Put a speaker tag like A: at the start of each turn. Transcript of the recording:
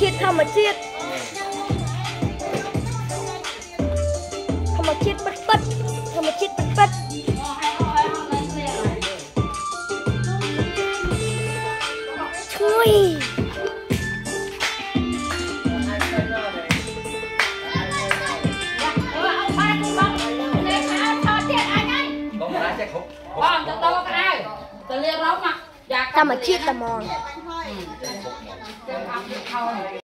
A: ជាតិធម្មជាតិធម្មជាតិពិតពិតធម្មជាតិពិតពិតឈ្ងុយ
B: បងណាចេះគ្រប់
C: បងទៅតក្តៅទៅលៀងរំមកយ៉ា
A: ធម្មជាតិតែហ្មង
C: খাওয়া